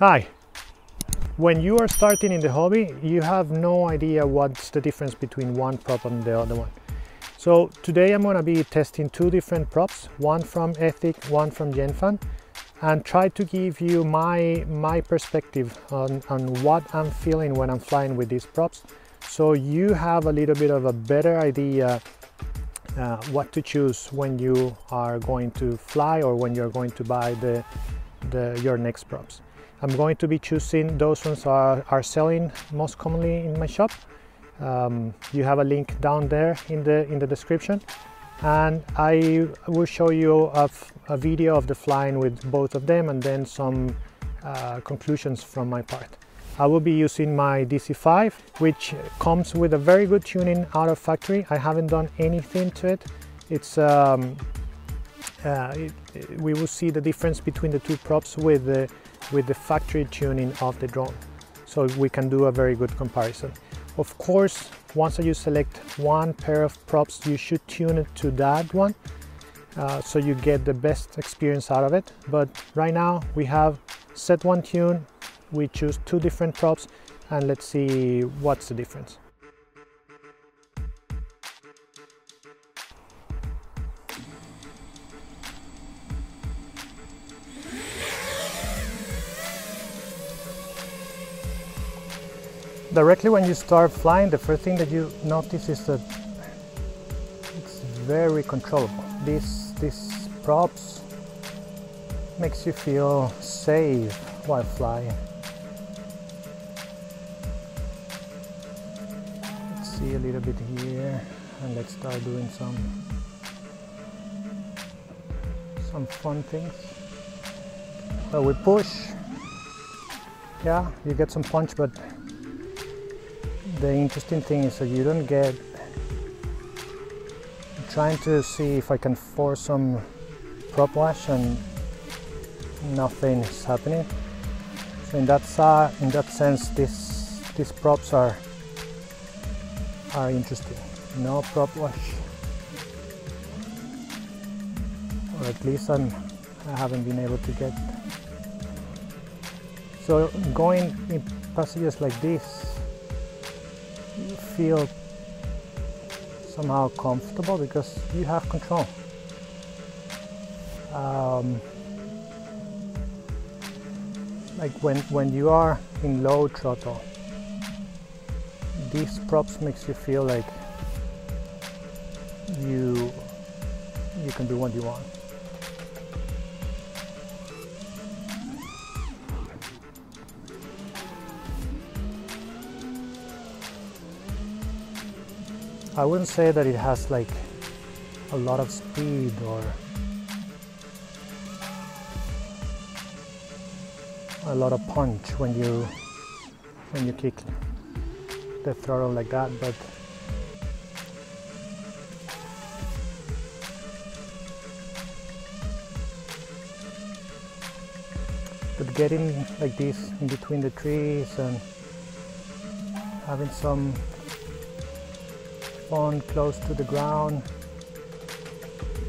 Hi. When you are starting in the hobby, you have no idea what's the difference between one prop and the other one. So today I'm going to be testing two different props, one from Ethic, one from Gemfan, and try to give you my, my perspective on, on what I'm feeling when I'm flying with these props. So you have a little bit of a better idea uh, what to choose when you are going to fly or when you're going to buy the, the your next props. I'm going to be choosing those ones are, are selling most commonly in my shop. Um, you have a link down there in the in the description and I will show you a, a video of the flying with both of them and then some uh, conclusions from my part. I will be using my DC5 which comes with a very good tuning out of factory. I haven't done anything to it. It's um, uh, it, we will see the difference between the two props with the with the factory tuning of the drone. So we can do a very good comparison. Of course, once you select one pair of props, you should tune it to that one uh, so you get the best experience out of it. But right now we have set one tune, we choose two different props and let's see what's the difference. Directly when you start flying, the first thing that you notice is that it's very controllable. This, this props makes you feel safe while flying. Let's see a little bit here and let's start doing some some fun things. So we push, yeah, you get some punch, but the interesting thing is that you don't get I'm trying to see if I can force some prop wash and nothing is happening. So in that uh, in that sense this these props are are interesting. No prop wash. Or at least I'm I haven't been able to get. So going in passages like this feel somehow comfortable because you have control. Um, like when, when you are in low throttle, these props makes you feel like you you can do what you want. I wouldn't say that it has like a lot of speed or a lot of punch when you when you kick the throttle like that but but getting like this in between the trees and having some on close to the ground.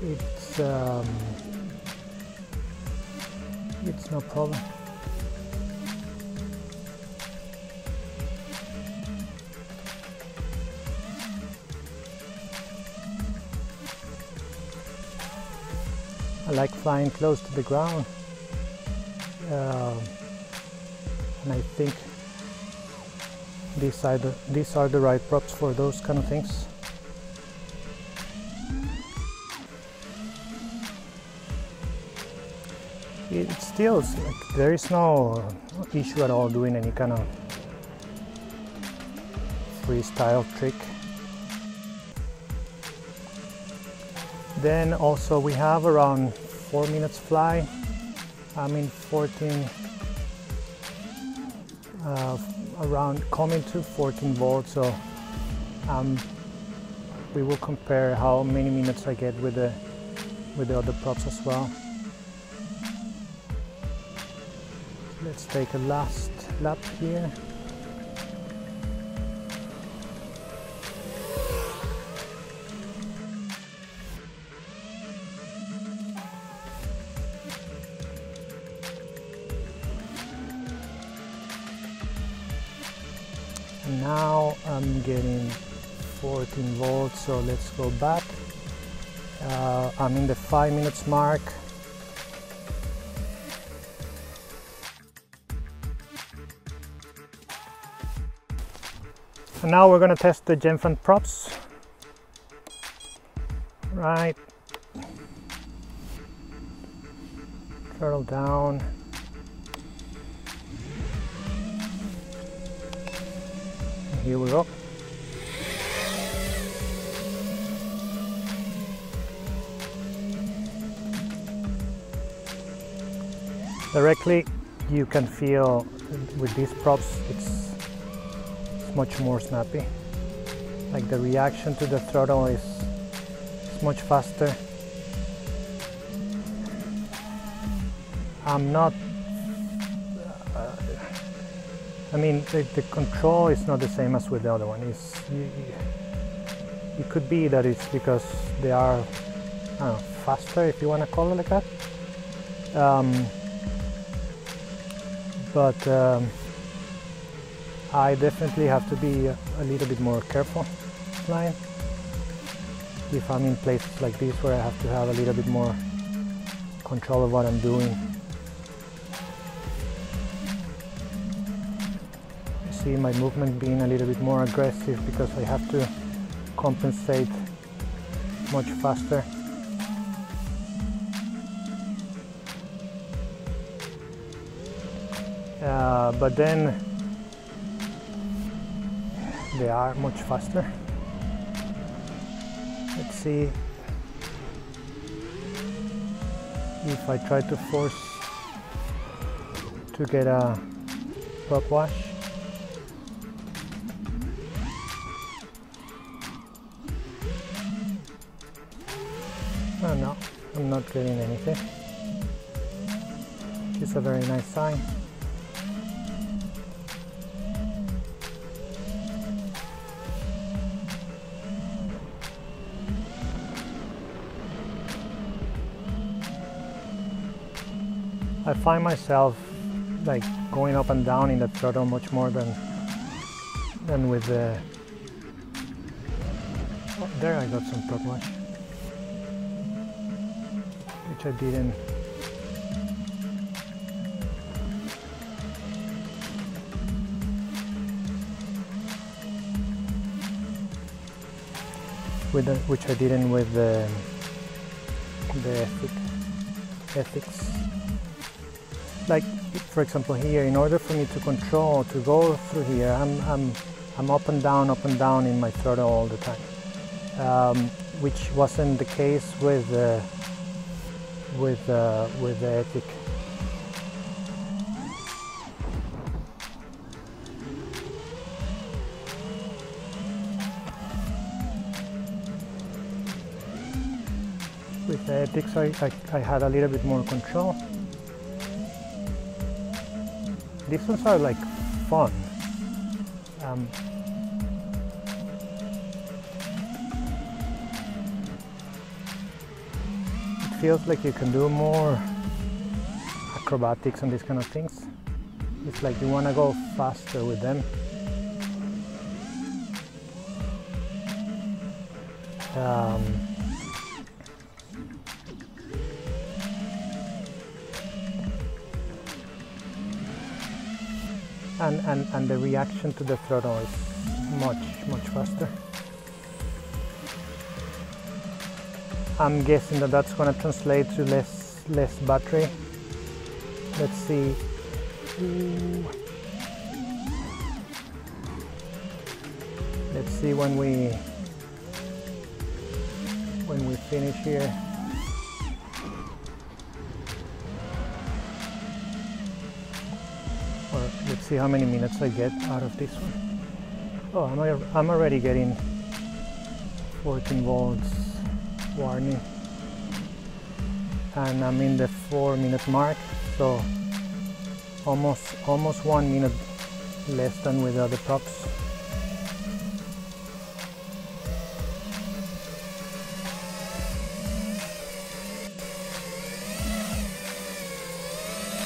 It's um, it's no problem. I like flying close to the ground uh, and I think these are, the, these are the right props for those kind of things. It still like there is no issue at all doing any kind of freestyle trick. Then also we have around four minutes fly. I mean 14 uh, around coming to 14 volts so um, we will compare how many minutes I get with the with the other props as well Let's take a last lap here. Now I'm getting 14 volts so let's go back uh, I'm in the five minutes mark and now we're gonna test the Gemfan props. Right. Throttle down. Here we go. Directly you can feel with these props it's, much more snappy. Like the reaction to the throttle is, is much faster. I'm not I mean, the, the, control is not the same as with the other one. It's, you, it could be that it's because they are faster, if you want to call it like that. Um, but um, I definitely have to be a, little bit more careful flying. If I'm in places like this where I have to have a little bit more control of what I'm doing. see my movement being a little bit more aggressive because I have to compensate much faster. Uh, but then they are much faster. Let's see if I try to force to get a prop wash. Oh no, I'm not getting anything. It's a very nice sign. I find myself like going up and down in the throttle much more than than with the oh, there I got some wash which I didn't. With the, which I didn't with the the ethic, Ethix like for example here in order for me to control to go through here I'm, I'm, I'm up and down up and down in my throttle all the time um, which wasn't the case with uh, with uh, with the Epic. With the Ethix I, I, I had a little bit more control. These ones are like fun. Um, feels like you can do more acrobatics and these kind of things. It's like you want to go faster with them. Um, and, and, and the reaction to the throttle is much, much faster. I'm guessing that that's going to translate to less less battery. Let's see. Let's see when we when we finish here. See how many minutes I get out of this one. Oh, I'm, I'm already getting 14 volts warning and I'm in the four minute mark so almost almost one minute less than with other props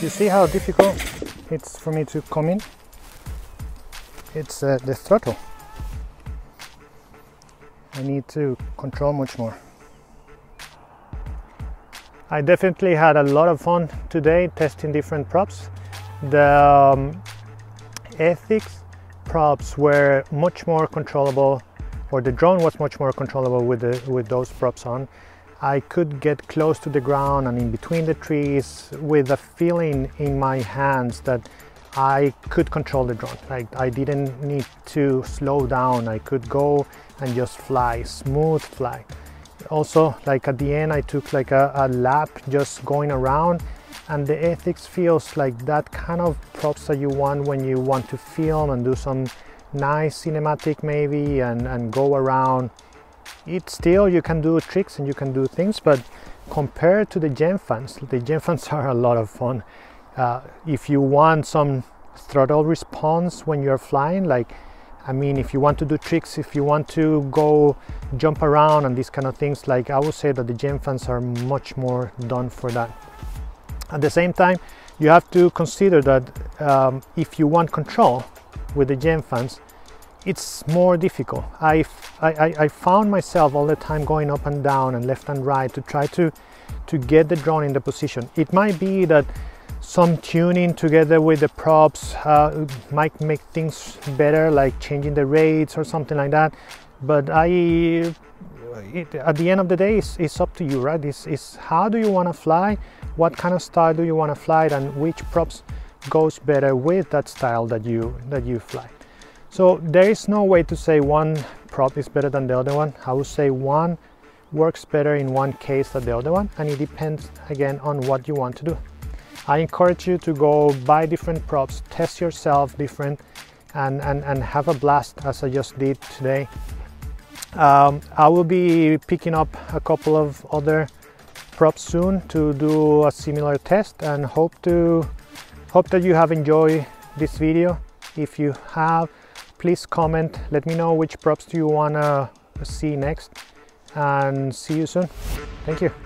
you see how difficult it's for me to come in it's uh, the throttle. I need to control much more. I definitely had a lot of fun today testing different props. The um, Ethix props were much more controllable, or the drone was much more controllable with, the, with those props on. I could get close to the ground and in between the trees with a feeling in my hands that I could control the drone. Like I didn't need to slow down. I could go and just fly, smooth fly. Also, like at the end, I took like a, a lap just going around and the Ethix feels like that kind of props that you want when you want to film and do some nice cinematic maybe and, and go around it still you can do tricks and you can do things but compared to the Gemfans the Gemfans are a lot of fun. Uh, if you want some throttle response when you're flying like I mean if you want to do tricks if you want to go jump around and these kind of things like I would say that the Gemfans are much more done for that. At the same time you have to consider that um, if you want control with the Gemfans it's more difficult. I, I, I found myself all the time going up and down and left and right to try to, to get the drone in the position. It might be that some tuning together with the props uh, might make things better, like changing the rates or something like that. But I, it, at the end of the day, it's, it's up to you, right? It's, it's how do you want to fly? What kind of style do you want to fly? And which props goes better with that style that you that you fly. So there is no way to say one prop is better than the other one. I would say one works better in one case than the other one and it depends again on what you want to do. I encourage you to go buy different props, test yourself different and, and, and have a blast as I just did today. Um, I will be picking up a couple of other props soon to do a similar test and hope to hope that you have enjoyed this video. If you have, please comment. Let me know which props do you want to see next and see you soon. Thank you